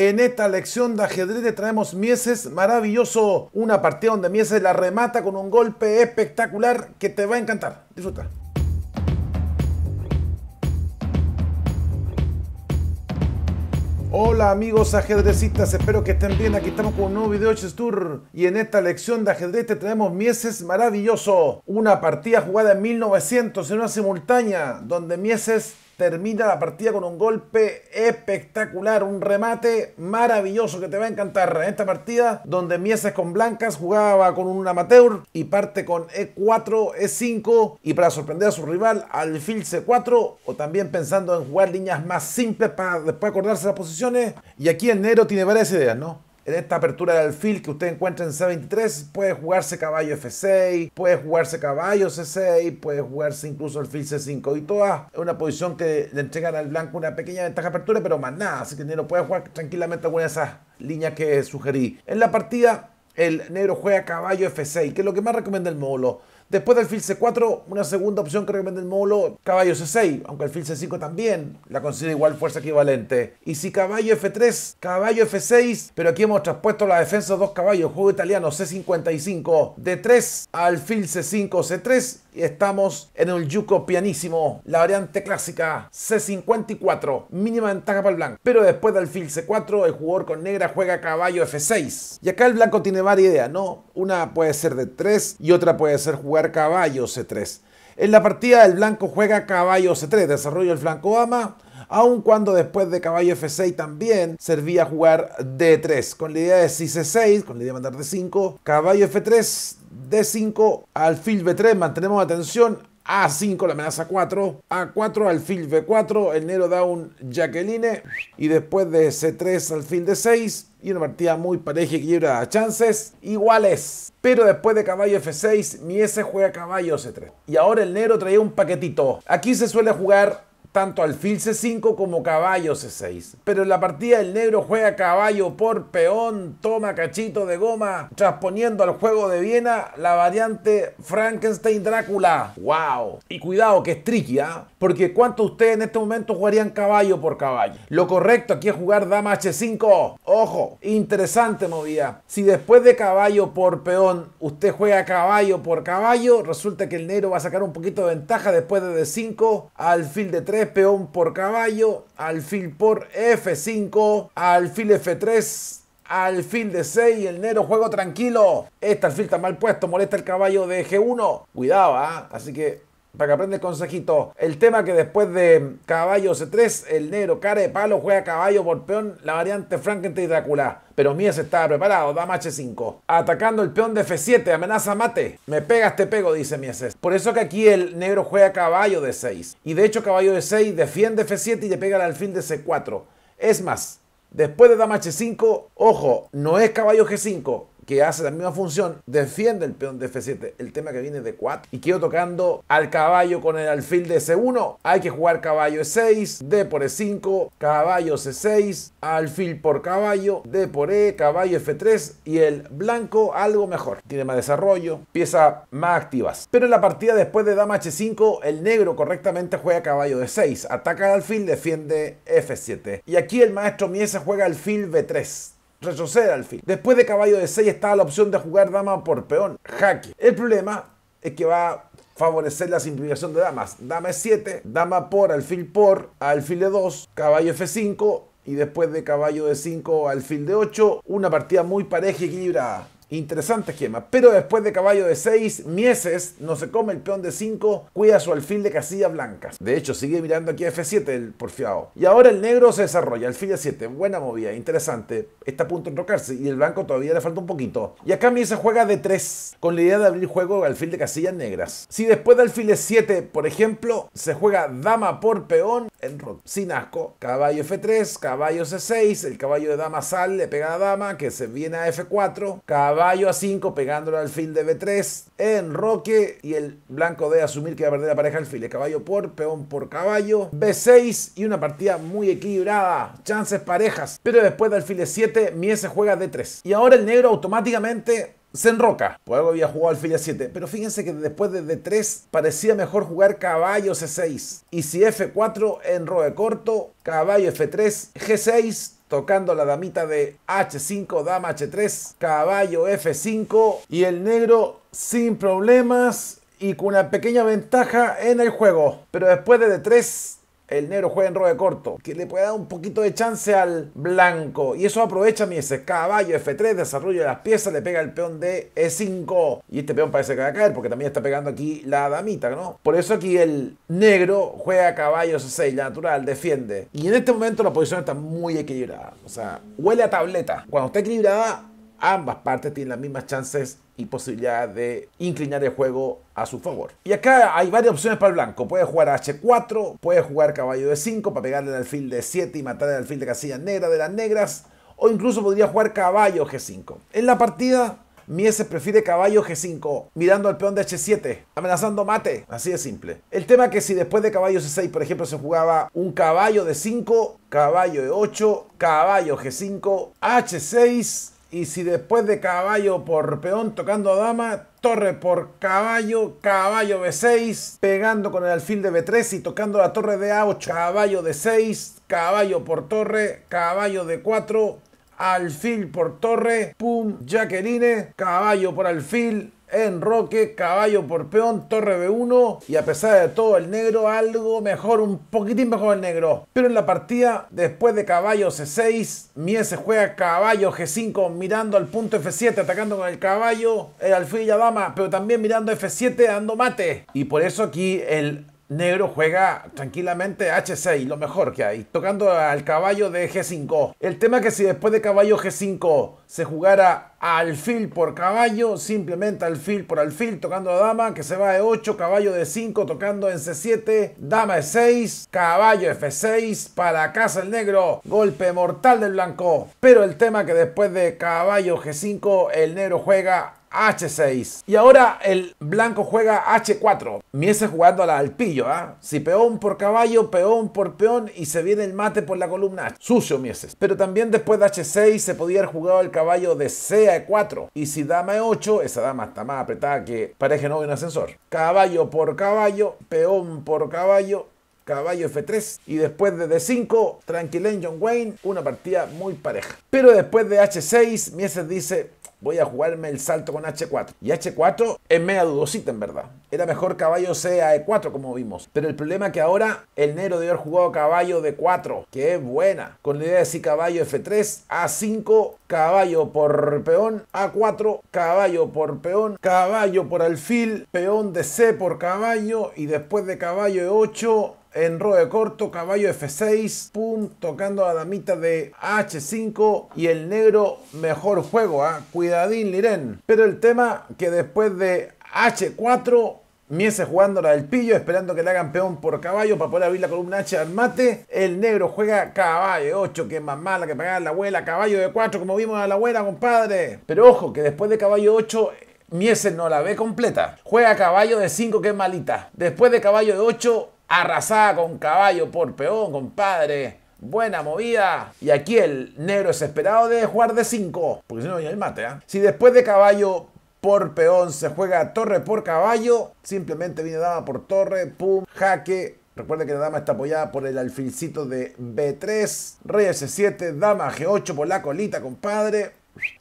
En esta lección de ajedrez te traemos Mieses maravilloso, una partida donde Mieses la remata con un golpe espectacular que te va a encantar. Disfruta. Hola amigos ajedrecistas, espero que estén bien. Aquí estamos con un nuevo video de Tour y en esta lección de ajedrez te traemos Mieses maravilloso, una partida jugada en 1900 en una simultánea donde Mieses termina la partida con un golpe espectacular, un remate maravilloso que te va a encantar. En esta partida, donde Mieses con blancas jugaba con un amateur y parte con E4, E5 y para sorprender a su rival, alfil C4 o también pensando en jugar líneas más simples para después acordarse las posiciones. Y aquí el negro tiene varias ideas, ¿no? En esta apertura del alfil que usted encuentra en C23 puede jugarse caballo F6, puede jugarse caballo C6, puede jugarse incluso alfil C5 y toda es una posición que le entregan al blanco una pequeña ventaja de apertura, pero más nada, así que el negro puede jugar tranquilamente alguna de esas líneas que sugerí. En la partida el negro juega caballo F6, que es lo que más recomienda el módulo. Después del fil C4, una segunda opción que recomienda el módulo, caballo C6, aunque el fil C5 también la considera igual fuerza equivalente. Y si caballo F3, caballo F6, pero aquí hemos traspuesto la defensa de dos caballos, juego italiano C55, de 3 alfil C5, C3, y estamos en el yuco pianísimo, la variante clásica C54, mínima ventaja para el blanco. Pero después del fil C4, el jugador con negra juega caballo F6. Y acá el blanco tiene varias ideas, ¿no? Una puede ser de 3 y otra puede ser jugar caballo C3. En la partida el blanco juega caballo C3, desarrollo el flanco ama, aun cuando después de caballo F6 también servía jugar D3, con la idea de si C6, con la idea de mandar D5, caballo F3, D5, alfil B3, mantenemos atención, A5 la amenaza 4, A4 alfil B4, el negro da un Jacqueline y después de C3 alfil D6 y una partida muy pareja que lleva chances iguales. Pero después de caballo F6, mi S juega caballo C3. Y ahora el negro traía un paquetito. Aquí se suele jugar tanto alfil C5 como caballo C6. Pero en la partida el negro juega caballo por peón, toma cachito de goma, transponiendo al juego de Viena la variante Frankenstein-Drácula. ¡Wow! Y cuidado que es tricky, ¿ah? Porque ¿cuántos ustedes en este momento jugarían caballo por caballo? Lo correcto aquí es jugar dama H5. Ojo, interesante movida. Si después de caballo por peón usted juega caballo por caballo, resulta que el negro va a sacar un poquito de ventaja después de D5, alfil de 3 peón por caballo, alfil por F5, alfil F3, alfil de 6, el negro juego tranquilo. Este alfil está mal puesto, molesta el caballo de G1. Cuidado, ¿ah? Así que para que aprenda el consejito. El tema que después de caballo C3, el negro cara de palo juega caballo por peón, la variante Frankenstein y Drácula. Pero Mies estaba preparado, dama H5. Atacando el peón de F7, amenaza mate. Me pegas, te pego, dice Mieses. Por eso que aquí el negro juega caballo de 6. Y de hecho caballo de 6 defiende F7 y le pega al alfil de C4. Es más, después de dama H5, ojo, no es caballo G5, que hace la misma función, defiende el peón de F7, el tema que viene de 4, y quedo tocando al caballo con el alfil de C1. Hay que jugar caballo E6, D por E5, caballo C6, alfil por caballo, D por E, caballo F3 y el blanco algo mejor. Tiene más desarrollo, piezas más activas. Pero en la partida después de dama H5, el negro correctamente juega caballo de 6, ataca al alfil, defiende F7. Y aquí el maestro Miesa juega alfil B3 retroceder al fin. Después de caballo de 6 estaba la opción de jugar dama por peón, jaque. El problema es que va a favorecer la simplificación de damas. Dama E7, dama por, alfil por, alfil de 2, caballo F5 y después de caballo de 5, alfil de 8, una partida muy pareja y equilibrada. Interesante esquema. Pero después de caballo de 6, Mieses no se come el peón de 5, cuida su alfil de casillas blancas. De hecho, sigue mirando aquí a F7 el porfiado. Y ahora el negro se desarrolla, alfil de 7. Buena movida, interesante. Está a punto de enrocarse y el blanco todavía le falta un poquito. Y acá Mieses juega de 3, con la idea de abrir juego alfil de casillas negras. Si después de alfil de 7, por ejemplo, se juega dama por peón, en sin asco. Caballo F3, caballo C6, el caballo de dama sale, le pega a dama, que se viene a F4, caballo caballo a 5 pegándolo al fil de B3, enroque y el blanco de asumir que va a perder la pareja alfil. Caballo por, peón por caballo, B6 y una partida muy equilibrada, chances parejas. Pero después del alfil de 7, Mies se juega D3. Y ahora el negro automáticamente se enroca. Por algo había jugado alfil A7. Pero fíjense que después de D3 parecía mejor jugar caballo C6. Y si F4 enroque corto, caballo F3, G6 tocando la damita de H5, dama H3, caballo F5 y el negro sin problemas y con una pequeña ventaja en el juego. Pero después de D3 el negro juega en robe corto, que le puede dar un poquito de chance al blanco. Y eso aprovecha mi ese caballo F3, desarrollo de las piezas, le pega el peón de E5. Y este peón parece que va a caer porque también está pegando aquí la damita, ¿no? Por eso aquí el negro juega caballo C6, la natural, defiende. Y en este momento la posición está muy equilibrada. O sea, huele a tableta. Cuando está equilibrada, ambas partes tienen las mismas chances y posibilidad de inclinar el juego a su favor. Y acá hay varias opciones para el blanco. Puede jugar H4, puede jugar caballo de 5 para pegarle al alfil de 7 y matar al alfil de casilla negra de las negras. O incluso podría jugar caballo G5. En la partida, Mieses prefiere caballo G5, mirando al peón de H7, amenazando mate. Así de simple. El tema es que si después de caballo C6, por ejemplo, se jugaba un caballo de 5, caballo de 8, caballo G5, H6, y si después de caballo por peón tocando dama, torre por caballo, caballo B6, pegando con el alfil de B3 y tocando la torre de A8, caballo de 6, caballo por torre, caballo de 4, alfil por torre, pum, Jacqueline, caballo por alfil, enroque, caballo por peón, torre B1 y a pesar de todo el negro algo mejor, un poquitín mejor el negro. Pero en la partida, después de caballo C6, Mies se juega caballo G5 mirando al punto F7, atacando con el caballo, el alfil y la dama, pero también mirando F7 dando mate. Y por eso aquí el negro juega tranquilamente H6, lo mejor que hay, tocando al caballo de G5. El tema es que si después de caballo G5 se jugara alfil por caballo, simplemente alfil por alfil, tocando a dama, que se va de 8, caballo de 5, tocando en C7, dama de 6, caballo F6, para casa el negro, golpe mortal del blanco. Pero el tema es que después de caballo G5, el negro juega H6. Y ahora el blanco juega H4. Miese jugando al pillo, ¿ah? Si peón por caballo, peón por peón y se viene el mate por la columna H. Sucio Mieses. Pero también después de H6 se podía haber jugado el caballo de C a 4 Y si dama E8, esa dama está más apretada que pareja no un ascensor. Caballo por caballo, peón por caballo, caballo F3 y después de D5, tranquilén John Wayne, una partida muy pareja. Pero después de H6, Mieses dice, voy a jugarme el salto con H4. Y H4 es media dudosita en verdad. Era mejor caballo C a E4 como vimos. Pero el problema es que ahora el negro debe haber jugado caballo D4, que es buena. Con la idea de si caballo F3, A5, caballo por peón, A4, caballo por peón, caballo por alfil, peón de C por caballo y después de caballo E8, en de corto, caballo F6, pum, tocando a damita de H5 y el negro mejor juego, ¿ah? cuidadín Liren. Pero el tema que después de H4 Miese jugando la del pillo, esperando que le hagan peón por caballo para poder abrir la columna H al mate. El negro juega caballo 8, que es más mala que pagar la abuela. Caballo de 4, como vimos a la abuela, compadre. Pero ojo, que después de caballo 8, Miese no la ve completa. Juega caballo de 5, que es malita. Después de caballo de 8, arrasada con caballo por peón, compadre. Buena movida. Y aquí el negro desesperado de jugar de 5. Porque si no, ya el mate, ¿ah? Si después de caballo por peón se juega torre por caballo, simplemente viene dama por torre, pum, jaque. Recuerda que la dama está apoyada por el alfilcito de B3, rey S7, dama G8 por la colita, compadre.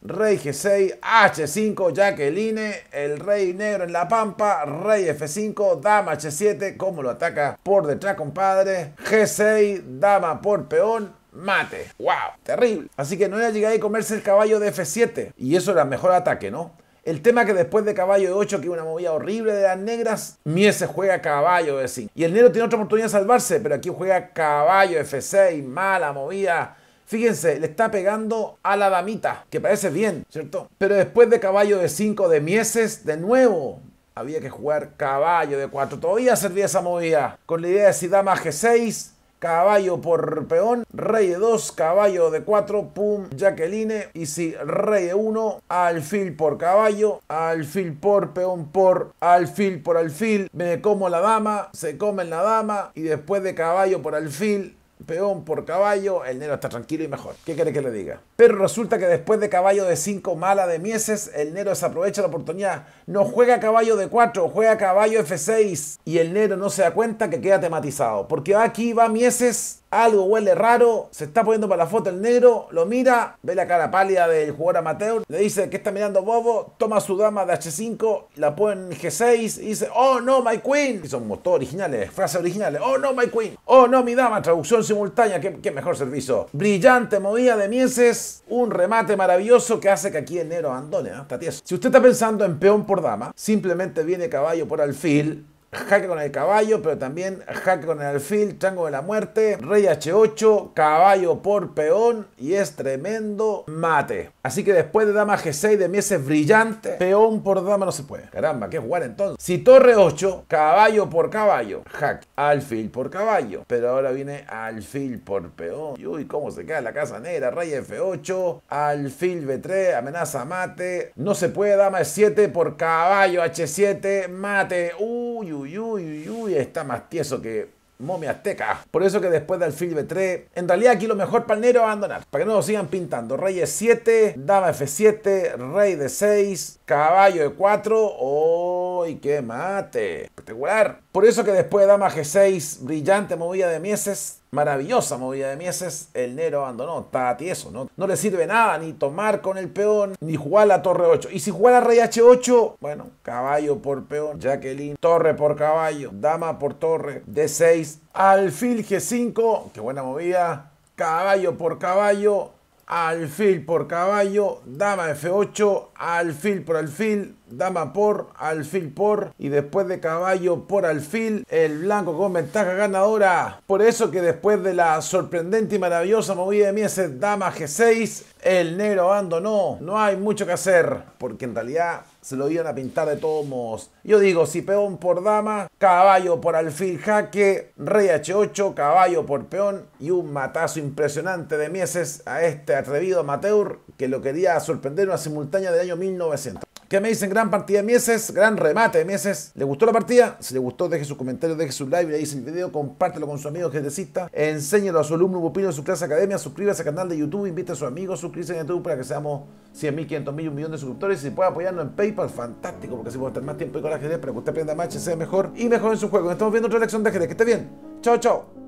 Rey G6, H5, Jacqueline, el rey negro en la pampa, rey F5, dama H7, como lo ataca por detrás, compadre. G6, dama por peón, mate. ¡Wow! Terrible. Así que no era llegar a comerse el caballo de F7. Y eso era el mejor ataque, ¿no? El tema que después de caballo de 8, que es una movida horrible de las negras, Mies juega caballo de 5. Y el negro tiene otra oportunidad de salvarse, pero aquí juega caballo F6, mala movida Fíjense, le está pegando a la damita, que parece bien, ¿cierto? Pero después de caballo de 5 de Mieses, de nuevo, había que jugar caballo de 4. Todavía servía esa movida. Con la idea de si dama G6, caballo por peón, rey de 2, caballo de 4, pum, Jacqueline, y si rey de 1, alfil por caballo, alfil por peón por alfil por alfil, me como la dama, se come la dama, y después de caballo por alfil, peón por caballo, el negro está tranquilo y mejor. ¿Qué quiere que le diga? Pero resulta que después de caballo de 5 mala de mieses, el negro desaprovecha la oportunidad. No juega caballo de 4, juega caballo F6. Y el negro no se da cuenta que queda tematizado. Porque aquí va mieses algo huele raro, se está poniendo para la foto el negro, lo mira, ve la cara pálida del jugador amateur, le dice que está mirando bobo, toma su dama de H5, la pone en G6 y dice, oh no, my queen. Y son todos originales, frases originales, oh no, my queen, oh no, mi dama, traducción simultánea, qué, mejor servicio. Brillante movida de mieses, un remate maravilloso que hace que aquí el negro abandone, ¿eh? está tieso. Si usted está pensando en peón por dama, simplemente viene caballo por alfil, jaque con el caballo, pero también jaque con el alfil, chango de la muerte, rey h8, caballo por peón y es tremendo mate. Así que después de dama g6 de mieses brillante, peón por dama no se puede. Caramba, ¿qué jugar entonces? Si torre 8, caballo por caballo, jaque, alfil por caballo, pero ahora viene alfil por peón. Uy, cómo se queda la casa negra, rey f8, alfil b3, amenaza mate, no se puede, dama e7 por caballo h7, mate, uy, uy, uy, uy, está más tieso que momia azteca. Por eso que después del alfil b3, en realidad aquí lo mejor para el negro es abandonar, para que no lo sigan pintando. Rey e7, dama f7, rey de 6, caballo de 4, ¡Uy, qué mate! Espectacular. Por eso que después de dama g6, brillante movida de mieses, maravillosa movida de Mieses, el negro abandonó, está tieso, ¿no? No le sirve nada ni tomar con el peón, ni jugar la torre 8. Y si juega rey h8, bueno, caballo por peón, Jacqueline, torre por caballo, dama por torre, d6, alfil g5, qué buena movida, caballo por caballo, alfil por caballo, dama f8, alfil por alfil, dama por, alfil por y después de caballo por alfil, el blanco con ventaja ganadora. Por eso que después de la sorprendente y maravillosa movida de Mieses, dama G6, el negro abandonó. No hay mucho que hacer, porque en realidad se lo iban a pintar de todos modos. Yo digo, si peón por dama, caballo por alfil jaque, rey H8, caballo por peón y un matazo impresionante de Mieses a este atrevido amateur que lo quería sorprender en una simultánea del año 1900. ¿Qué me dicen? Gran partida de Mieses, gran remate de Mieses. ¿Le gustó la partida? Si le gustó, deje sus comentarios, deje su like, le dice el video, compártelo con su amigo ajedrecista, enséñelo a su alumno pupilo en su clase academia, suscríbase al canal de YouTube, invite a sus amigos, suscríbase a YouTube para que seamos 100.000, 500.000, un millón de suscriptores. Y si puede apoyarnos en PayPal, fantástico, porque así puede estar más tiempo con el ajedrez para que usted aprenda más y sea mejor y mejor en su juego. Estamos viendo otra lección de ajedrez. Que esté bien. Chao, chao.